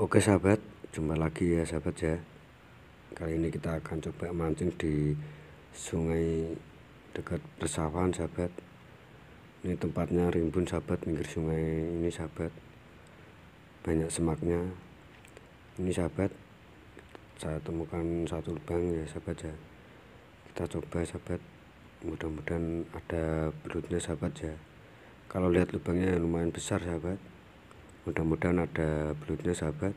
Oke sahabat, jumpa lagi ya sahabat ya. Kali ini kita akan coba mancing di sungai dekat persawahan sahabat. Ini tempatnya rimbun sahabat, pinggir sungai ini sahabat. Banyak semaknya. Ini sahabat, saya temukan satu lubang ya sahabat ya. Kita coba sahabat, mudah-mudahan ada belutnya sahabat ya. Kalau lihat lubangnya lumayan besar sahabat mudah-mudahan ada belutnya sahabat.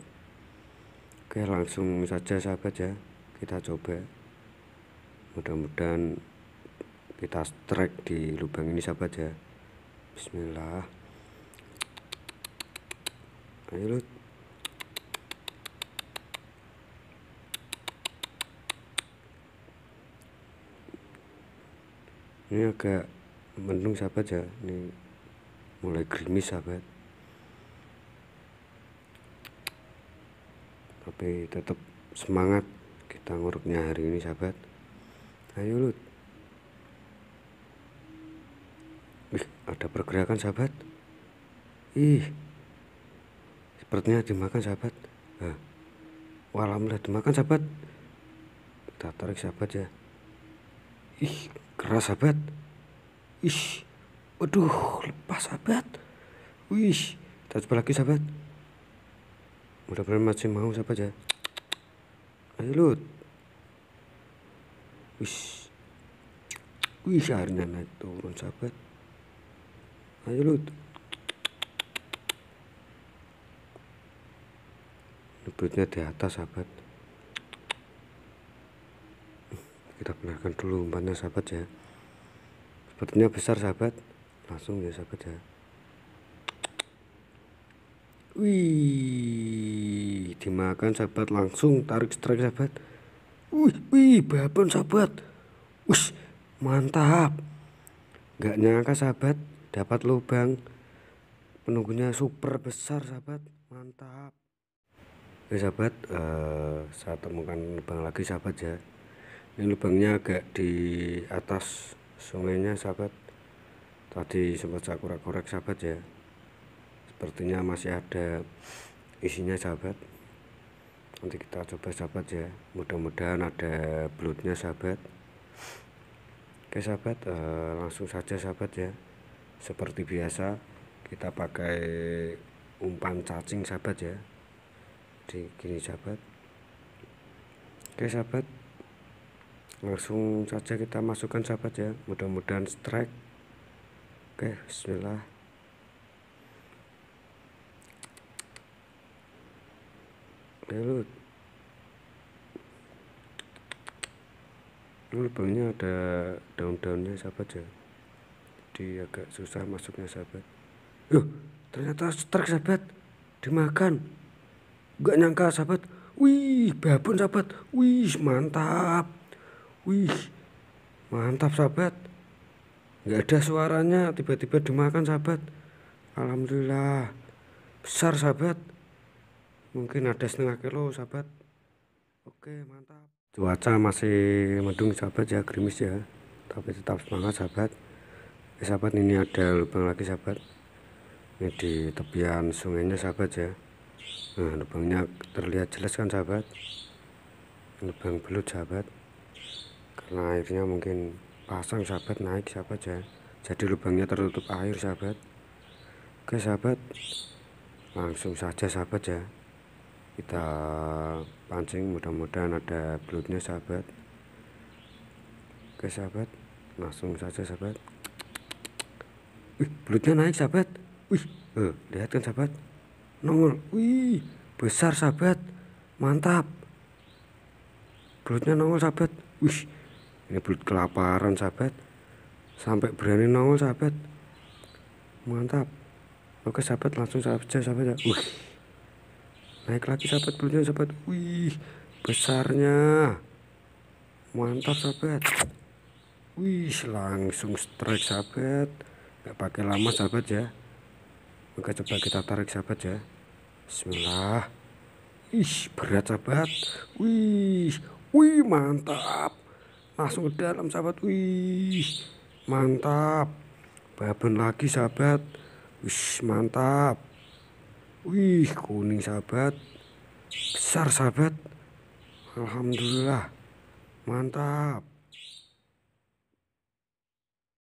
Oke langsung saja sahabat ya. Kita coba. Mudah-mudahan kita strike di lubang ini sahabat ya. Bismillah. Ayo lut. Ini agak mendung sahabat ya. Ini mulai gerimis sahabat tapi tetap semangat kita nguruknya hari ini sahabat. Ayo lut. Wih, ada pergerakan sahabat. Ih sepertinya dimakan sahabat. Nah, alhamdulillah dimakan sahabat. Kita tarik sahabat ya. Ih keras sahabat. Ih waduh lepas sahabat. Wih kita coba lagi sahabat mudah-mudahan masih mau siapa aja. Ayo lut. Wis. Wis akhirnya naik turun sahabat. Ayo lut. Lebutnya di atas sahabat. Kita benarkan dulu umpannya sahabat ya. Sepertinya besar sahabat. Langsung ya sahabat ya. Wih, dimakan sahabat langsung tarik strike sahabat. Wih, wih, babon sahabat. Wih, mantap. Gak nyangka sahabat dapat lubang. Penunggunya super besar sahabat. Mantap. Oke sahabat, uh, saya temukan lubang lagi sahabat ya. Ini lubangnya agak di atas sungainya sahabat. Tadi sempat saya korek-korek sahabat ya sepertinya masih ada isinya sahabat nanti kita coba sahabat ya. Mudah-mudahan ada belutnya sahabat. Oke sahabat eh, langsung saja sahabat ya. Seperti biasa kita pakai umpan cacing sahabat ya. Di gini sahabat. Oke sahabat. Langsung saja kita masukkan sahabat ya. Mudah-mudahan strike. Oke bismillah ya lu lu lubangnya ada daun-daunnya sahabat ya? Jadi agak susah masuknya sahabat. Yuh, ternyata strike sahabat dimakan. Gak nyangka sahabat. Wih babon sahabat. Wih mantap. Wih mantap sahabat. Nggak ada suaranya tiba-tiba dimakan sahabat. Alhamdulillah. Besar sahabat mungkin ada setengah kilo sahabat. Oke mantap. Cuaca masih mendung sahabat ya gerimis ya. Tapi tetap semangat sahabat. Eh, sahabat ini ada lubang lagi sahabat. Ini di tepian sungainya sahabat ya. Nah lubangnya terlihat jelas kan sahabat? Lubang belut sahabat. Karena airnya mungkin pasang sahabat naik sahabat ya. Jadi lubangnya tertutup air sahabat. Oke sahabat. Langsung saja sahabat ya kita pancing mudah-mudahan ada belutnya sahabat. Oke sahabat. Langsung saja sahabat. Wih belutnya naik sahabat. Wih eh, lihat kan sahabat. Nongol. Wih besar sahabat. Mantap. Belutnya nongol sahabat. Wih ini belut kelaparan sahabat. Sampai berani nongol sahabat. Mantap. Oke sahabat langsung saja sahabat. Ya wih naik lagi sahabat. Bulunya sahabat. Wih besarnya. Mantap sahabat. Wih langsung strike sahabat. Nggak pakai lama sahabat ya. Maka coba kita tarik sahabat ya. Bismillah. Ih berat sahabat. Wih wih mantap. Langsung ke dalam sahabat. Wih mantap. Babon lagi sahabat. Wih mantap Wih kuning sahabat. Besar sahabat. Alhamdulillah. Mantap